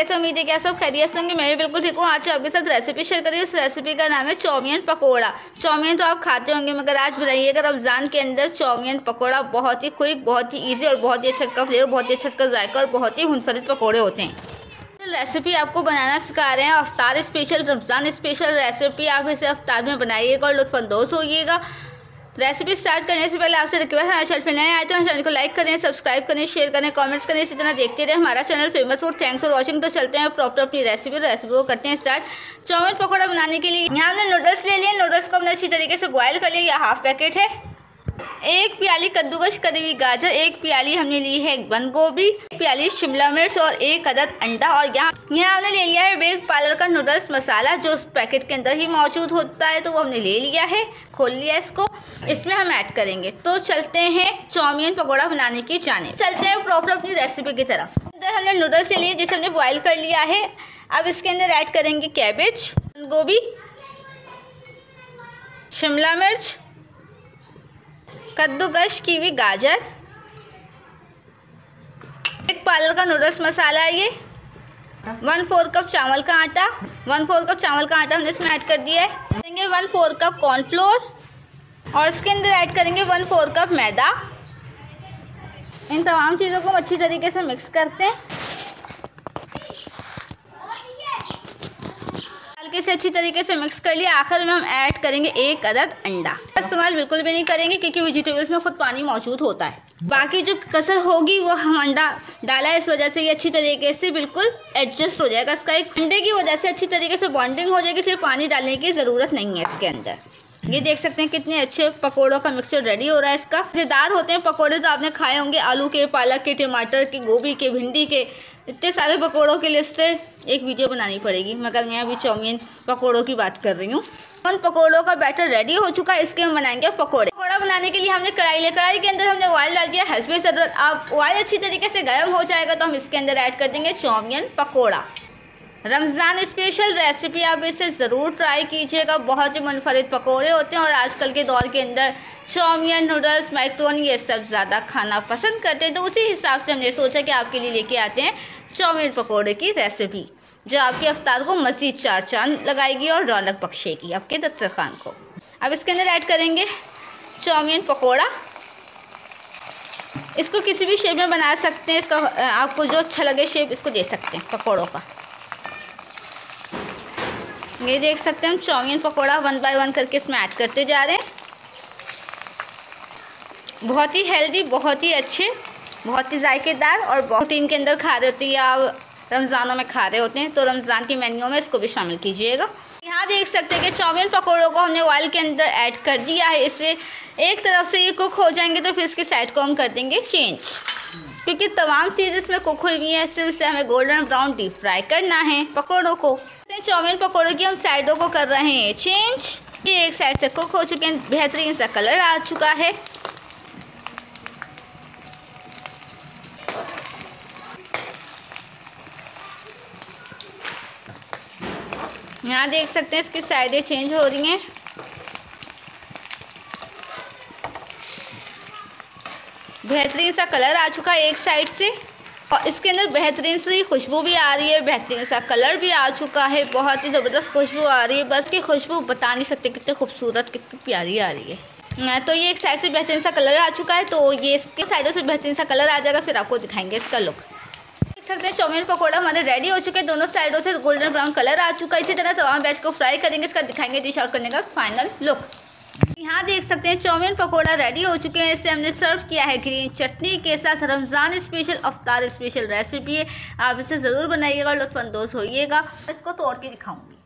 कैसे उम्मीद है कि आप सब खैरियत होंगे? मैं भी बिल्कुल ठीक हूँ। आज आपके साथ रेसिपी शेयर करिए उस रेसिपी का नाम है चौमियन पकोड़ा। चौमियन तो आप खाते होंगे, मगर आज बनाइएगा रमज़ान के अंदर चौमियन पकोड़ा बहुत ही क्विक बहुत ही ईजी और बहुत ही अच्छा इसका फ्लेवर बहुत ही अच्छा इसका जायका और बहुत ही मुनफरद पकौड़े होते हैं। रेसिपी आपको बनाना सिखा रहे हैं। अफ्तार स्पेशल रमज़ान स्पेशल रेसिपी आप इसे अफ्तार में बनाइएगा और लुत्फानंदोज़ होइएगा। रेसिपी स्टार्ट करने से पहले आपसे रिक्वेस्ट हमारे चैनल पर नए आए तो हमारे चैनल को लाइक करें, सब्सक्राइब करें, शेयर करें कमेंट्स करें, इसी तरह देखते रहे हमारा channel famous food thanks for watching तो चलते हैं प्रॉपर अपनी रेसिपी रेसिपी को करते हैं स्टार्ट चाउमिन पकौड़ा बनाने के लिए यहाँ हमने नूडल्स ले लिए. नूडल्स को हमने अच्छी तरीके से बॉयल कर लिया. हाफ़ पैकेट है. एक प्याली कद्दूकश करी हुई गाजर, एक प्याली हमने ली है बंद गोभी प्याली शिमला मिर्च और एक अदद अंडा और यहाँ यहाँ हमने ले लिया है बेग पार्लर का नूडल्स मसाला जो उस पैकेट के अंदर ही मौजूद होता है तो वो हमने ले लिया है, खोल लिया इसको। इसमें हम ऐड करेंगे। तो चलते हैं चाउमीन पकौड़ा बनाने की जाने चलते हैं प्रॉपर अपनी रेसिपी की तरफ़। अंदर हमने नूडल्स ले लिए, जिसे हमने बॉयल कर लिया है। अब इसके अंदर ऐड करेंगे कैबेज गोभी, शिमला मिर्च कद्दूकश की हुई गाजर। एक पार्लर का नूडल्स मसाला है ये। वन फोर कप चावल का आटा। वन फोर कप चावल का आटा हमने इसमें ऐड कर दिया है। देंगे वन फोर कप कॉर्नफ्लोर और इसके अंदर ऐड करेंगे वन फोर कप मैदा। इन तमाम चीज़ों को अच्छी तरीके से मिक्स करते हैं। हल्के से अच्छी तरीके से मिक्स कर लिया। आखिर में हम ऐड करेंगे एक अदद अंडा। इस्तेमाल बिल्कुल भी नहीं करेंगे क्योंकि वेजिटेबल्स में खुद पानी मौजूद होता है। बाकी जो कसर होगी, वो हम अंडा डाला है, इस वजह से ये अच्छी तरीके से बिल्कुल एडजस्ट हो जाएगा। इसका एक अंडे की वजह से अच्छी तरीके से बॉन्डिंग हो जाएगी, सिर्फ़ पानी डालने की ज़रूरत नहीं है इसके अंदर। ये देख सकते हैं कितने अच्छे पकोड़ों का मिक्सचर रेडी हो रहा है इसका। मज़ेदार होते हैं पकोड़े तो आपने खाए होंगे। आलू के, पालक के, टमाटर के, गोभी के, भिंडी के। इतने सारे पकोड़ों की लिस्ट एक वीडियो बनानी पड़ेगी, मगर मैं अभी चाउमीन पकोड़ों की बात कर रही हूँ। उन पकोड़ों का बैटर रेडी हो चुका है, इसके हम बनाएँगे पकोड़े। पकोड़ा बनाने के लिए हमने कढ़ाई लिया कढ़ाई के अंदर हमने ऑयल डाल दिया हसबे ज़रूरत अब ऑयल अच्छी तरीके से गर्म हो जाएगा तो हम इसके अंदर ऐड कर देंगे chowmein pakora. Ramzan special recipe आप इसे ज़रूर ट्राई कीजिएगा। बहुत ही मुनफरद पकोड़े होते हैं और आजकल के दौर के अंदर चाउमिन नूडल्स मैक्रोनी ये सब ज़्यादा खाना पसंद करते हैं। तो उसी हिसाब से हमने सोचा कि आपके लिए लेके आते हैं चाउमिन पकोड़े की रेसिपी जो आपके अफ्तार को मज़ीद चार चाँद लगाएगी और रौनक बख्शेगी आपके दस्तरखान को। अब इसके अंदर ऐड करेंगे चाउमीन पकौड़ा। इसको किसी भी शेप में बना सकते हैं। इसका आपको जो अच्छा लगे शेप इसको दे सकते हैं पकौड़ों का। ये देख सकते हैं हम chowmein pakora one by one करके इसमें ऐड करते जा रहे हैं। बहुत ही हेल्दी बहुत ही अच्छे, बहुत ही जायकेदार और बहुत ही इनके अंदर खा रहे होते हैं या रमज़ानों में खा रहे होते हैं तो रमज़ान की मेन्यू में इसको भी शामिल कीजिएगा। यहाँ देख सकते हैं कि चाउमीन पकौड़ों को हमने ऑयल के अंदर ऐड कर दिया है। इससे एक तरफ़ से ये कुक हो जाएँगे तो फिर इसकी साइड को हम कर देंगे चेंज क्योंकि तमाम चीज़ इसमें कुक हुई हुई है सिर्फ़ इसे हमें गोल्डन ब्राउन डीप फ्राई करना है पकौड़ों को। चाउमीन पकौड़ों की हम साइडों को कर रहे हैं। चेंज। ये एक साइड से कुक हो चुके हैं। बेहतरीन सा कलर आ चुका है। यहाँ देख सकते हैं इसकी साइडें चेंज हो रही हैं। बेहतरीन सा कलर आ चुका है एक साइड से। और इसके अंदर बेहतरीन सी खुशबू भी आ रही है, बेहतरीन सा कलर भी आ चुका है, बहुत ही ज़बरदस्त खुशबू आ रही है। बस की खुशबू बता नहीं सकते कितनी खूबसूरत, कितनी प्यारी आ रही है। तो ये एक साइड से बेहतरीन सा कलर आ चुका है तो ये इसके साइडों से बेहतरीन सा कलर आ जाएगा, फिर आपको दिखाएँगे इसका लुक देख सकते हैं चाउमीन पकौड़ा हमारे रेडी हो चुके हैं, दोनों साइडों से गोल्डन ब्राउन कलर आ चुका है। इसी तरह तमाम बैच को फ्राई करेंगे, इसका दिखाएँगे डिश आउट करने का फाइनल लुक यहाँ देख सकते हैं चाउमीन पकौड़ा रेडी हो चुके हैं। इसे हमने सर्व किया है ग्रीन चटनी के साथ। Ramzan special iftar special recipe है। आप इसे ज़रूर बनाइएगा लुत्फानंदोज़ होइएगा। इसको तोड़ के दिखाऊँगी।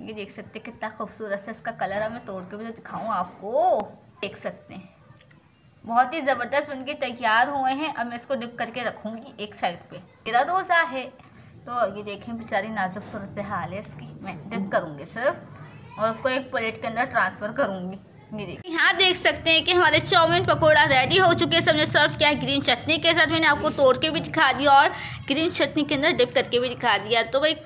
ये देख सकते हैं कितना खूबसूरत है। इसका कलर है मैं तोड़ के भी तो दिखाऊँ आपको। देख सकते हैं। बहुत ही ज़बरदस्त बनके तैयार हुए हैं। अब मैं इसको डिप करके रखूँगी एक साइड पे। मेरा रोज़ा है। तो ये देखें बेचारी नाजुक सूरत हाल है इसकी। मैं डिप करूँगी सिर्फ़। और उसको एक प्लेट के अंदर ट्रांसफ़र करूँगी यहाँ देख सकते हैं कि हमारे चाउमीन पकौड़ा रेडी हो चुके हैं। सबने सर्व किया है ग्रीन चटनी के साथ मैंने आपको तोड़ के भी दिखा दिया और ग्रीन चटनी के अंदर डिप करके भी दिखा दिया। तो भाई,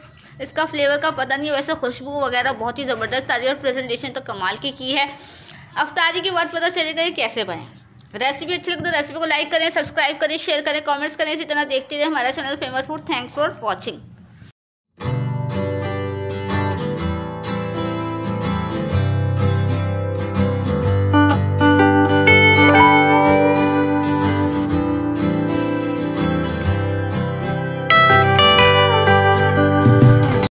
इसका फ्लेवर का पता नहीं, वैसे खुशबू वगैरह बहुत ही ज़बरदस्त आ रही है और प्रेजेंटेशन तो कमाल की की है। अफ्तारी की बात पता चलेगा कि कैसे बने रेसिपी अच्छी लगे तो रेसिपी को लाइक करें सब्सक्राइब करें शेयर करें कमेंट्स करें। इसी तरह देखते रहे हमारा channel famous food thanks for watching